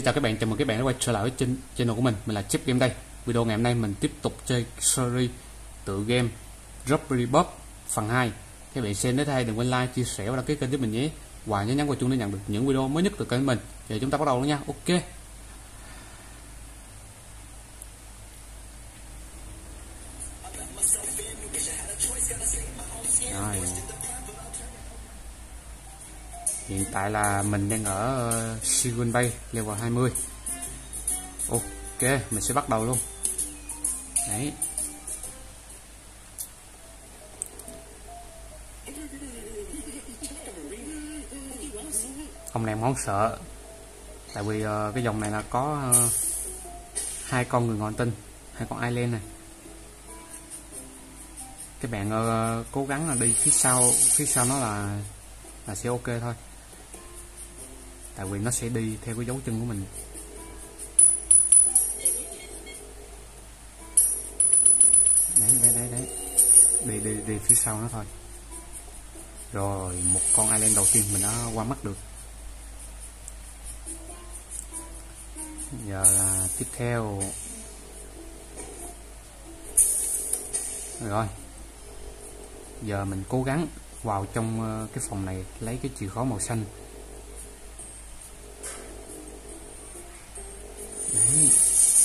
Xin chào các bạn, chào mừng các bạn đã quay trở lại với trên channel của mình. Mình là Chip Game đây Video ngày hôm nay mình tiếp tục chơi series tự game Robbery Bob phần 2 Các bạn xem đến đây đừng quên like, chia sẻ và đăng ký kênh giúp mình nhé. Và nhớ nhấn vào chuông để nhận được những video mới nhất từ kênh mình. Giờ chúng ta bắt đầu luôn nha, ok. Tại là mình đang ở uh, Sigun Bay level 20 ok mình sẽ bắt đầu luôn. Đấy. Ông này món sợ. Tại vì uh, cái dòng này là có uh, hai con người ngọn tinh hai con island này. Các bạn uh, cố gắng là đi phía sau phía sau nó là là sẽ ok thôi tại vì nó sẽ đi theo cái dấu chân của mình. Đấy đấy đấy đấy. Đi đi đi phía sau nó thôi. Rồi, một con island đầu tiên mình đã qua mắt được. Giờ là tiếp theo. Rồi. Giờ mình cố gắng vào trong ờ, cái phòng này lấy cái chìa khóa màu xanh.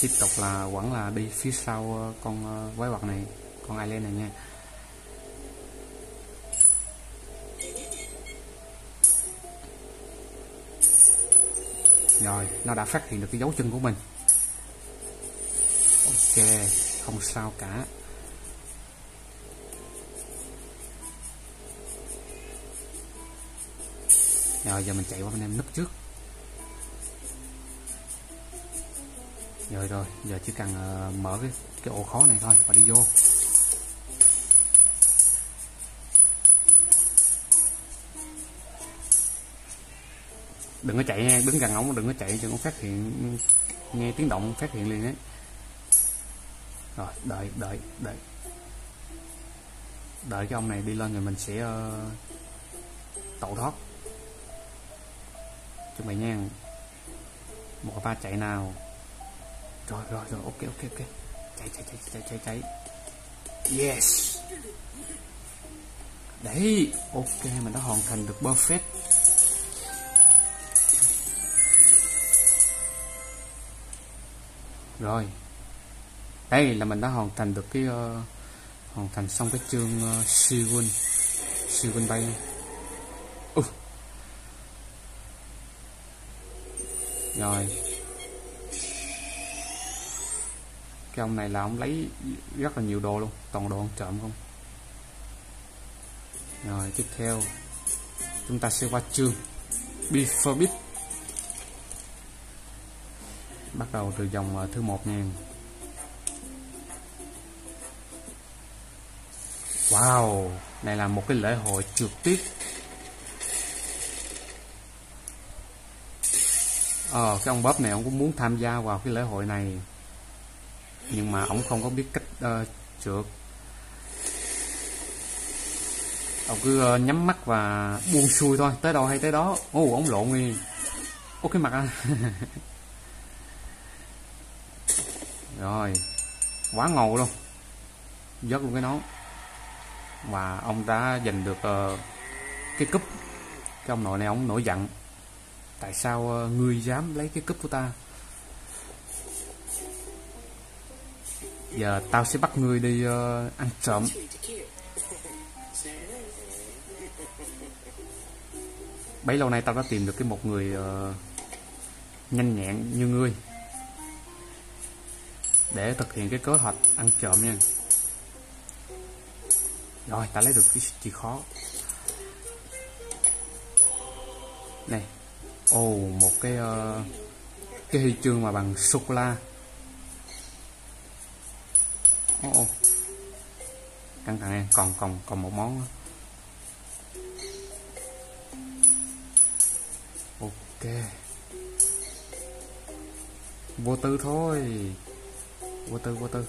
Tiếp tục là vẫn là đi phía sau ờ, con ờ, quái vật này, con island này nha. Rồi, nó đã phát hiện được cái dấu chân của mình. Ok, không sao cả. Rồi, giờ mình chạy qua bên em núp trước. Rồi rồi giờ chỉ cần uh, mở cái cái ổ khó này thôi và đi vô. Đừng có chạy nha đứng gần ống đừng có chạy đừng có phát hiện nghe tiếng động phát hiện liền đấy rồi đợi đợi đợi. Đợi cái ông này đi lên rồi mình sẽ uh, tẩu thoát. Chuẩn bị nha. Một ba chạy nào rồi rồi rồi. Ok ok ok. Cháy cháy cháy cháy cháy cháy. Yes. Đấy. Ok mình đã hoàn thành được perfect rồi. Đây là mình đã hoàn thành được cái uh, hoàn thành xong cái chương ờ, uh, Sigun Sigun bay. Uh. rồi. Cái ông này là ông lấy rất là nhiều đồ luôn. Toàn đồ ông trộm không? Rồi tiếp theo. Chúng ta sẽ qua chương Before Bit bắt đầu từ dòng ờ, thứ một nha Wow này là một cái lễ hội trực tiếp. Ờ, cái ông bóp này ông cũng muốn tham gia vào cái lễ hội này nhưng mà ông không có biết cách ờ, uh, trượt ông cứ uh, nhắm mắt và buông xuôi thôi. Tới đâu hay tới đó. Ô oh, ông lộn đi ô cái mặt à rồi. Quá ngầu luôn. Dớt luôn cái nón. Và ông đã giành được uh, cái cúp. Cái ông nội này ông nổi giận. Tại sao uh, ngươi dám lấy cái cúp của ta? Giờ tao sẽ bắt ngươi đi uh, ăn trộm. Bấy lâu nay tao đã tìm được cái một người uh, nhanh nhẹn như ngươi để thực hiện cái kế hoạch ăn trộm nha. Rồi ta lấy được cái chìa khó. này ồ oh, một cái uh, cái huy chương mà bằng sô cô la ô, ô. căng thẳng em còn còn còn một món nữa. ok. Vô tư thôi. Vô tư vô tư.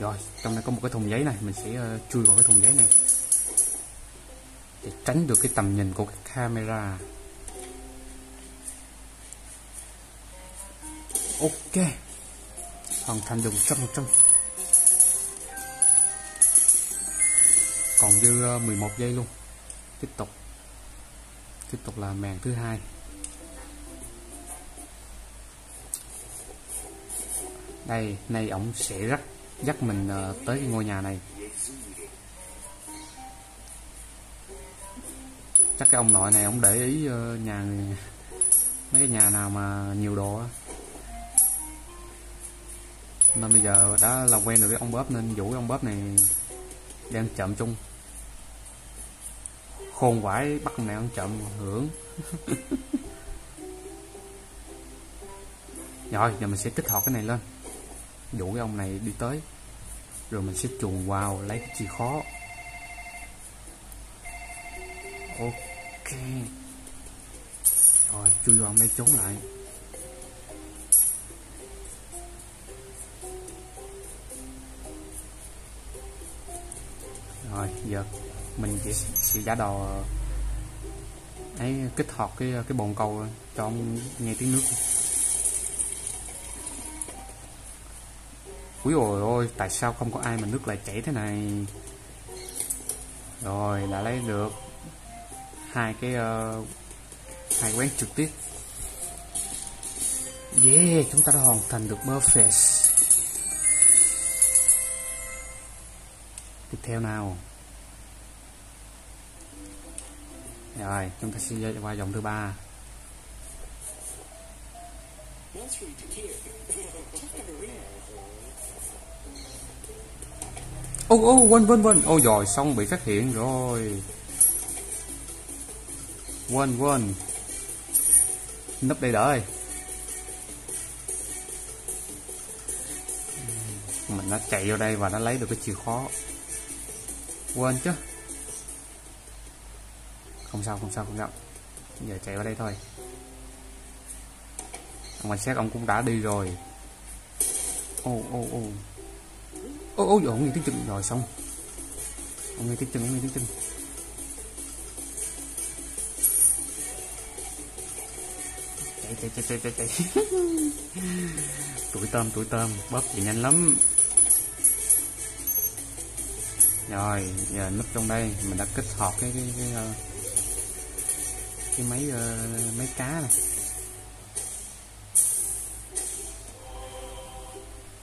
Rồi trong đây có một cái thùng giấy này mình sẽ uh, chui vào cái thùng giấy này. Để tránh được cái tầm nhìn của cái camera. Ok hoàn thành được trăm phần trăm. Còn dư ờ, 11 giây luôn. Tiếp tục. Tiếp tục là màn thứ hai. Đây, nay ổng sẽ rắc, dắt mình ờ, tới ngôi nhà này. Chắc cái ông nội này ông để ý ờ, nhà mấy cái nhà nào mà nhiều đồ á nên bây giờ đã làm quen được cái ông bóp nên vũ ông bóp này đang chậm chung. Khôn quải bắt này ăn chậm hưởng. Rồi, giờ mình sẽ kích hoạt cái này lên. Dụ cái ông này đi tới. Rồi mình sẽ chuồn vào, lấy cái chìa khó. Ok. Rồi, chui vào đây trốn lại. Rồi giờ mình chỉ sẽ giả đò ấy kích hoạt cái cái bồn cầu cho ông nghe tiếng nước. Quý ôi ôi tại sao không có ai mà nước lại chảy thế này? Rồi đã lấy được hai cái uh, hai quán trực tiếp. Yeah chúng ta đã hoàn thành được perfect tiếp theo nào. Rồi, chúng ta sẽ qua dòng thứ ba. Ô ô, quên quên quên. Ô rồi xong bị phát hiện rồi. Quên quên. Núp đây đợi. Mình nó chạy vô đây và nó lấy được cái chìa khóa. Quên chứ không sao không sao không sao. Giờ chạy vào đây thôi. Ông quan sát ông cũng đã đi rồi. Ô ô ô. Ô ô ông nghe tiếng chân. Rồi xong. Ông nghe tiếng chân ông nghe tiếng chân. Chạy chạy chạy chạy chạy chạy. Tuổi tôm tuổi tôm. Bóp thì nhanh lắm. Rồi giờ núp trong đây. Mình đã kích hoạt cái cái cái, ờ, cái, máy uh, máy cá này.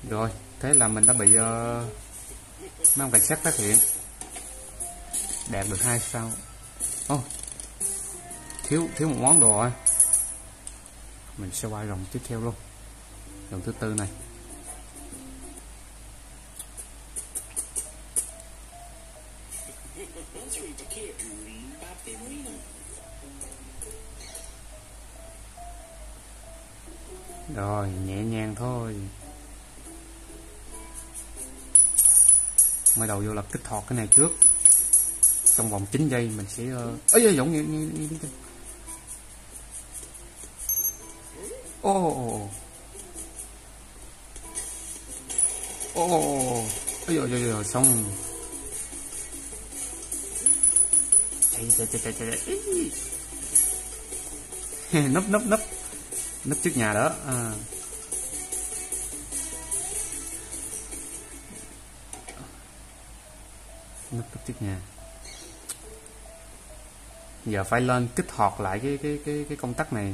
Rồi thế là mình đã bị ờ, uh, mang cảnh sát phát hiện. Đạt được hai sao. Ô oh, thiếu thiếu một món đồ rồi. Mình sẽ qua dòng tiếp theo luôn. Dòng thứ tư này. Rồi nhẹ nhàng thôi. Mới đầu vô là kích hoạt cái này trước. Trong vòng 9 giây mình sẽ ờ, ấy uh... giống như, như, như, như, ô ô ô rồi rồi xong. Chạy chạy chạy chạy chạy nấp nấp nấp nấp trước nhà đó. À. nấp trước nhà. Giờ phải lên kích hoạt lại cái cái cái cái công tắc này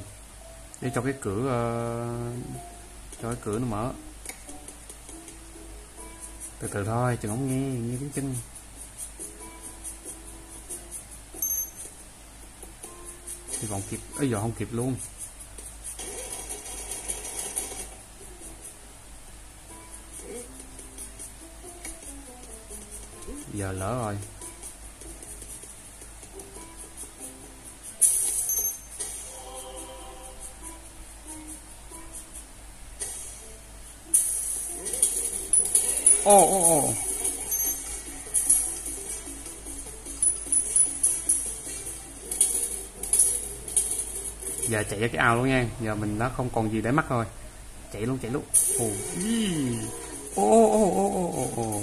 để cho cái cửa uh, cho cái cửa nó mở. Từ từ thôi chừng không nghe nghe tiếng chân. Thì còn kịp ấy giờ không kịp luôn. Giờ lỡ rồi. Ồ ồ ồ Giờ chạy ra cái ao luôn nha. Giờ mình nó không còn gì để mắc rồi. Chạy luôn chạy luôn. Ồ ồ ồ ồ ồ ồ ồ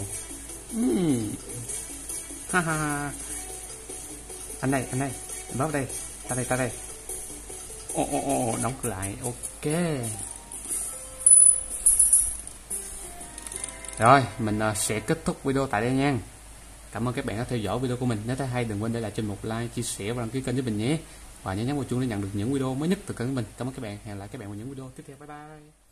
ha ha anh đây anh đây. Bóp đây. Ta đây ta đây. Ồ ồ ồ đóng cửa lại. Ok. Rồi, mình ờ, sẽ kết thúc video tại đây nha. Cảm ơn các bạn đã theo dõi video của mình. Nếu thấy hay, đừng quên để lại cho một like, chia sẻ và đăng ký kênh với mình nhé. Và nhớ nhấn vào chuông để nhận được những video mới nhất từ kênh của mình. Cảm ơn các bạn. Hẹn lại các bạn vào những video tiếp theo. Bye bye.